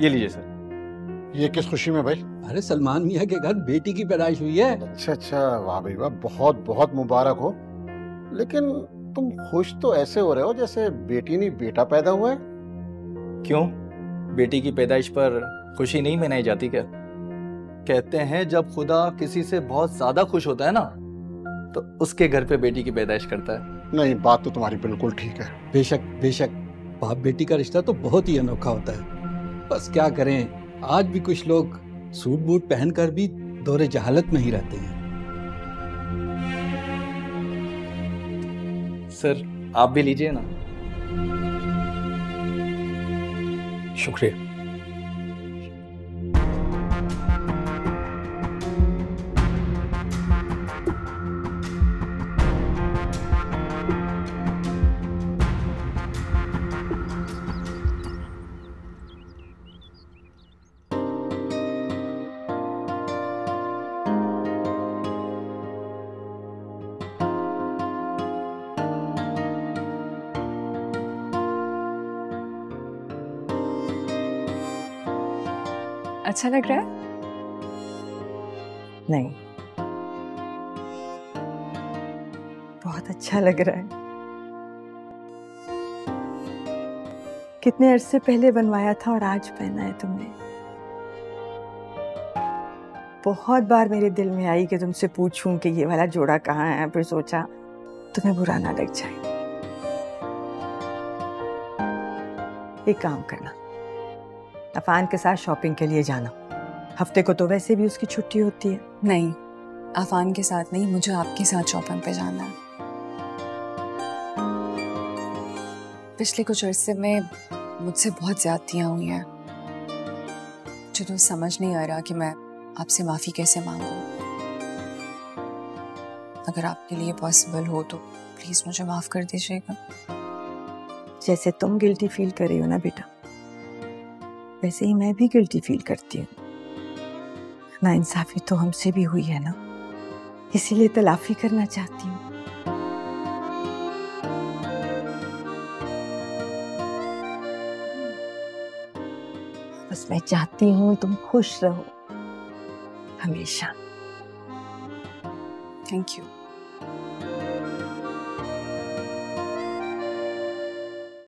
ये लीजिए सर। ये किस खुशी में भाई? अरे सलमान मियाँ के घर बेटी की पैदाइश हुई है। अच्छा अच्छा। वाह भाई वाह। बहुत बहुत मुबारक हो। लेकिन तुम खुश तो ऐसे हो रहे हो जैसे बेटी नहीं बेटा पैदा हुआ है। क्यों? बेटी की पैदाइश पर खुशी नहीं मनाई जाती क्या? कहते हैं जब खुदा किसी से बहुत ज़्यादा खुश होता है ना तो उसके घर पे बेटी की पैदाइश करता है। नहीं बात तो तुम्हारी बिल्कुल ठीक है। बेशक बेशक। बाप बेटी का रिश्ता तो बहुत ही अनोखा होता है। बस क्या करें? आज भी कुछ लोग सूट बूट पहनकर भी दौरे जहालत में ही रहते हैं। सर आप भी लीजिए ना। शुक्रिया। अच्छा लग रहा है? नहीं। बहुत अच्छा लग रहा है। कितने अरसे पहले बनवाया था और आज पहना है तुमने। बहुत बार मेरे दिल में आई कि तुमसे पूछूँ कि ये वाला जोड़ा कहाँ है, फिर सोचा, तुम्हें बुरा ना लग जाए। एक काम करना। अफान के साथ शॉपिंग के लिए जाना। हफ़्ते को तो वैसे भी उसकी छुट्टी होती है। नहीं अफान के साथ नहीं मुझे आपके साथ शॉपिंग पे जाना है। पिछले कुछ अरसे में मुझसे बहुत ज्यादतियाँ हुई हैं। मुझे तो समझ नहीं आ रहा कि मैं आपसे माफ़ी कैसे मांगू। अगर आपके लिए पॉसिबल हो तो प्लीज़ मुझे माफ़ कर दीजिएगा। जैसे तुम गिल्टी फील कर रही हो ना बेटा। वैसे ही मैं भी गिल्टी फील करती हूँ। ना इंसाफी तो हमसे भी हुई है ना? इसीलिए तलाफी करना चाहती हूँ। बस मैं चाहती हूँ तुम खुश रहो। हमेशा। Thank you